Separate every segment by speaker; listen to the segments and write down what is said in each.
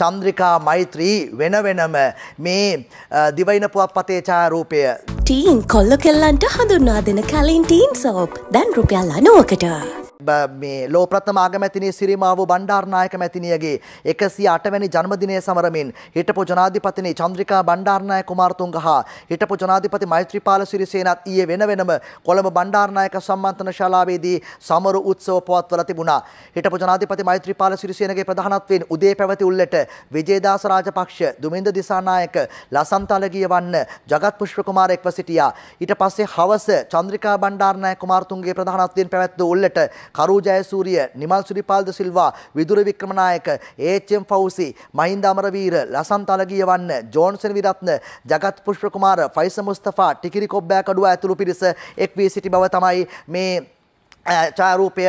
Speaker 1: චන්ද්‍රිකා මෛත්‍රී වෙන වෙනම මේ දිවයින පුවත්පතේ ඡායාරූපය
Speaker 2: ටීන් කොල්ල කෙල්ලන්ට හඳුන්වා දෙන කලින් ටීන් සෝප් දැන් රුපියල් අනුවකට.
Speaker 1: මේ ලෝ ප්‍රථම ආගමැතිනී සිරිමාවෝ බණ්ඩාරනායක මැතිනියගේ එකසිය අටවැනි ජන්මදිනය සමරමින් හිටපු ජනාධිපතිනි චන්ද්‍රිකා බණ්ඩාරනායක කුමාරතුංග හා හිටපු ජනාධිපති මෛත්‍රීපාල සිරිසේනත් ඊයේ වෙන වෙනම කොළඹ බණ්ඩාරනායක සම්මන්ත්‍රණ ශාලාවේදී සමරු උත්සව පවත්වලා තිබුණා. හිටපු ජනාධිපති මෛත්‍රීපාල සිරිසේනගේ ප්‍රධානත්වයෙන් උදේ පැවති උල්ලට විජේදාස රාජපක්ෂ, දුමින්ද දිසානායක, ලසන්ත අලගිය වන්න, ජගත් පුෂ්ප කුමාර එක්ව සිටියා. ඊට පස්සේ හවස චන්ද්‍රිකා බණ්ඩාරනායක කුමාරතුංගගේ ප්‍රධානත්වයෙන් පැවැත් වූ උල්ලට කරු Jayasuriya Nimal සුරිපාල්ද Silva Vidura Wickramanayake ඒච්.එම්. Fowzie Mahinda Amaraweera Lasantha Alagiyawanna ජෝන්සන් Wirathna Jagath Pushpakumara Faiszer මුස්තෆා Tikiri Kobbekaduwa ඇතුළු පිරිස එක් වී සිටි බව තමයි මේ චාරූපය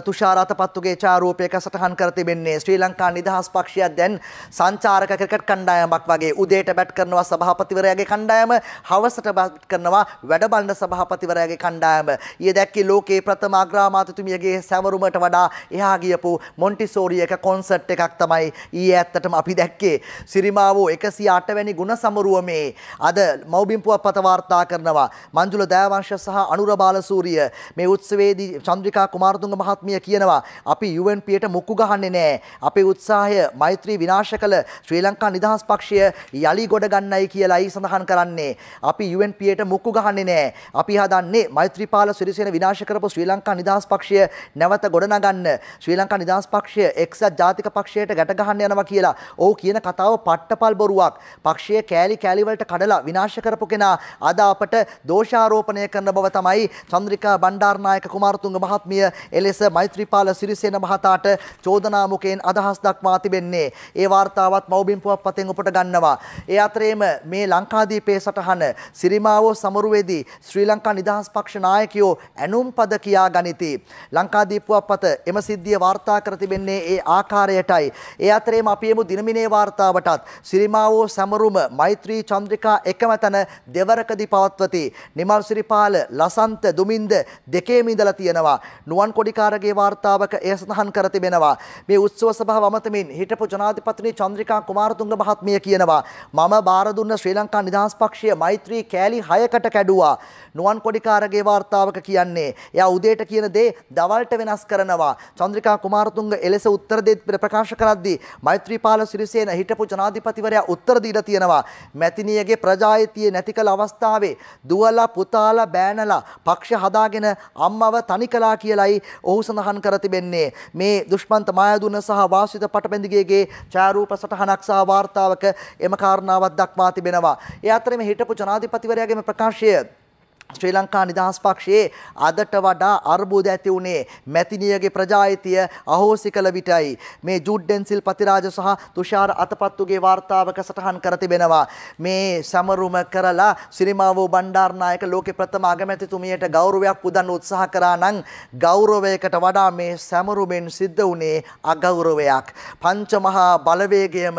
Speaker 1: තුෂාරත පත්තුගේ චාරූපයක සටහන් කර තිබෙන්නේ ශ්‍රී ලංකා නිදහස් පක්ෂයක් දැන් සංචාරක ක්‍රිකට් කණ්ඩායමක් වගේ උදේට බැට් කරනවා සභාපතිවරයාගේ කණ්ඩායම හවසට බැට් කරනවා වැඩබණ්ඩ සභාපතිවරයාගේ කණ්ඩායම ඊයේ දැක්කේ ලෝකේ ප්‍රථම අග්‍රාමාත්‍යතුමියගේ සැවරුමට වඩා එහා ගියපු මොන්ටිසෝරි එක කොන්සර්ට් එකක් තමයි ඊයේ ඇත්තටම අපි දැක්කේ සිරිමාවෝ 108 වැනි ගුණ සමරුව මේ අද මව්බිම් පුවත්පත වාර්තා කරනවා මංජුල දයාවංශ සහ අනුර බාලසූරිය මේ උත්සවයේදී චන්ද්‍රිකා කුමාරතුංග මහත්මිය කියනවා අපි UNPට මුක්කු ගහන්නේ නැහැ. අපේ උත්සාහය මෛත්‍රී විනාශ කළ ශ්‍රී ලංකා නිදහස් පක්ෂය යලි ගොඩ ගන්නයි කියලායි සඳහන් කරන්නේ. අපි UNPට මුක්කු ගහන්නේ නැහැ. අපි හදන්නේ මෛත්‍රීපාල සිරිසේන විනාශ කරපු ශ්‍රී ලංකා නිදහස් පක්ෂය නැවත ගොඩනගන්න. ශ්‍රී ලංකා නිදහස් පක්ෂය එක්සත් ජාතික පක්ෂයට ගැට ගහන්න යනවා කියලා. ඔව් කියන කතාව පට්ටපල් බොරුවක්. පක්ෂය කෑලි කෑලි වලට කඩලා විනාශ කරපු කෙනා අද අපට දෝෂාරෝපණය කරන බව තමයි චන්ද්‍රිකා බණ්ඩාරනායක කුමාරතුංග කුමාරතුංග මහත්මිය එලෙස මෛත්‍රීපාල සිරිසේන මහතාට චෝදනා මුඛයෙන් අදහස් දක්වා තිබෙන්නේ. ඒ වාර්තාවත් මව්බිම් පුවත්පතෙන් උපට ගන්නවා. ඒ අතරේම මේ ලංකාදීපේ සටහන සිරිමාවෝ සමරුවේදී ශ්‍රී ලංකා නිදහස් පක්ෂ නායකයෝ ඇනුම් පද කියා ගනිති. ලංකාදීප පුවත්පත එම සිද්ධිය වාර්තා කර තිබෙන්නේ ඒ ආකාරයටයි. ඒ අතරේම අපි එමු දිනමිනේ වාර්තාවටත් සිරිමාවෝ සමරුම මෛත්‍රී චන්ද්‍රිකා එකම තැන දෙවරකදී පවත්වති. නිමල් සිරිපාල ලසන්ත දුමින්ද දෙකේම ඉඳලා තියෙන තියෙනවා. නුවන් කොඩිකාරගේ වාර්තාවක එය සඳහන් කර තිබෙනවා. මේ උත්සව සභාව අමතමින් හිටපු ජනාධිපතිනි චන්ද්‍රිකා කුමාරතුංග මහත්මිය කියනවා මම බාර දුන්න ශ්‍රී ලංකා නිදහස් පක්ෂය මෛත්‍රී කෑලි 6කට කැඩුවා. නුවන් කොඩිකාරගේ වාර්තාවක කියන්නේ එයා උදේට කියන දේ දවල්ට වෙනස් කරනවා. චන්ද්‍රිකා කුමාරතුංග එලෙස උත්තර දෙත් ප්‍රකාශ කරද්දී මෛත්‍රීපාල සිරිසේන හිටපු ජනාධිපතිවරයා උත්තර දීලා තියෙනවා. මැතිනියගේ ප්‍රජායතිය නැති කළ අවස්ථාවේ දුවලා පුතාලා බෑනලා පක්ෂ හදාගෙන අම්මව තනි හානි කලා කියලයි ඔහු සඳහන් කර තිබෙන්නේ මේ දුෂ්මන්ත මායදුන සහ වාසිත පටබැඳිගේගේ ඡාරූප සටහනක් සහ වාර්තාවක එම කාරණාවක් දක්වා තිබෙනවා. ඒ අතරෙම හිටපු ජනාධිපතිවරයාගේම ප්‍රකාශය ශ්‍රී ලංකා නිදහස් පක්ෂයේ අදට වඩා අර්බුද ඇති වුණේ මැතිනියගේ ප්‍රජායිතිය අහෝසි කළ විටයි. මේ ජුඩ්ඩෙන්සිල් පතිරාජ සහ තුෂාර අතපත්තුගේ වාර්තාවක සටහන් කර තිබෙනවා. මේ සමරුම කරලා සිරිමාවෝ බණ්ඩාරනායක ලෝකෙ ප්‍රථම අගමැතිතුමියට ගෞරවයක් පුදන්න උත්සාහ කරා නම් ගෞරවයකට වඩා මේ සැමරුමෙන් සිද්ධ වුණේ අගෞරවයක්. පංචමහා බලවේගයම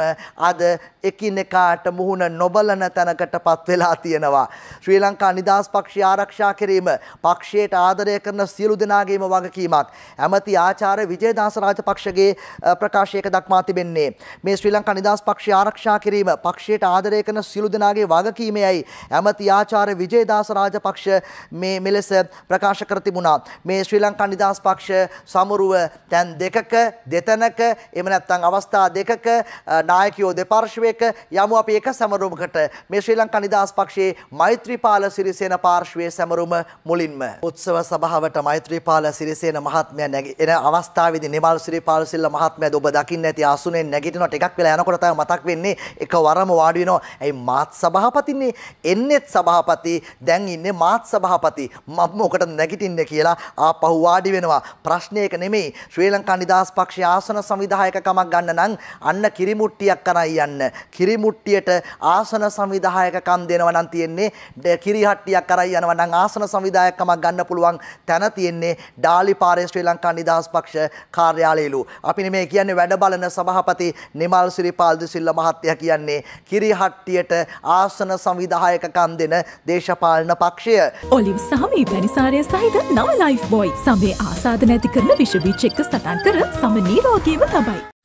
Speaker 1: අද එකිනෙකාට මුහුණ නොබලන තැනකට පත් වෙලා තියෙනවා. ශ්‍රී ලංකා නිදහස් පක්ෂ පක්ෂය ආරක්ෂා කිරීම පක්ෂයට ආදරය කරන සියලු දෙනාගේම වගකීමක්. ඇමති ආචාර්ය විජේදාස රාජපක්ෂගේ ප්‍රකාශයක දක්වා තිබෙන්නේ. මේ ශ්‍රී ලංකා නිදහස් පක්ෂය ආරක්ෂා කිරීම පක්ෂයට ආදරය කරන සියලු දෙනාගේ වගකීමයි. ඇමති ආචාර්ය විජේදාස රාජපක්ෂ මේ මෙලෙස ප්‍රකාශ කර තිබුණා. මේ ශ්‍රී ලංකා නිදහස් පක්ෂ සමරුව තැන් දෙකක දෙතැනක එම නැත්නම් අවස්ථා දෙකක නායකයෝ දෙපාර්ශ්වයක යමු අපි එක සමරුමකට මේ ශ්‍රී ලංකා නිදහස් පක්ෂයේ මෛත්‍රීපාල සිරිසේන පාර්ශ්වය පාර්ශ්වයේ සැමරුම මුලින්ම උත්සව සභාවට මෛත්‍රීපාල සිරිසේන මහත්මයා එන අවස්ථාවේදී නිමල් ශ්‍රීපාල සිල්ල මහත්මයාද ඔබ දකින්න ඇති ආසුනෙන් නැගිටිනවා ටිකක් වෙලා යනකොට තමයි මතක් වෙන්නේ එක වරම වාඩි වෙනවා. ඇයි මාත් සභාපතින්නේ? එන්නෙත් සභාපති දැන් ඉන්නේ මාත් සභාපති. මම මොකටද නැගිටින්නේ කියලා ආපහු වාඩි වෙනවා. ප්‍රශ්නයක නෙමෙයි. ශ්‍රී ලංකා නිදහස් පක්ෂයේ ආසන සංවිධායකකමක් ගන්න නම් අන්න කිරිමුට්ටියක් කරයි යන්න. කිරිමුට්ටියට ආසන සංවිධායකකම් දෙනවා නම් තියෙන්නේ කිරිහට්ටියක් කරයි කරයි යනවා නම් ආසන සංවිධායකකමක් ගන්න පුළුවන් තැන තියෙන්නේ ඩාලි පාරේ ශ්‍රී ලංකා නිදහස් පක්ෂ කාර්යාලයලු. අපි මේ කියන්නේ වැඩ බලන සභාපති නිමල් සිරිපාල් දුසිල්ල මහත්තයා කියන්නේ කිරිහට්ටියට ආසන සංවිධායකකම් දෙන දේශපාලන පක්ෂය.
Speaker 3: ඔලිව් සමී පැනිසාරය සහිත නව ලයිෆ් බොයි සමේ ආසාධන ඇති කරන විශවීච් එක්ක සටන් කර සම නීරෝගීව තබයි.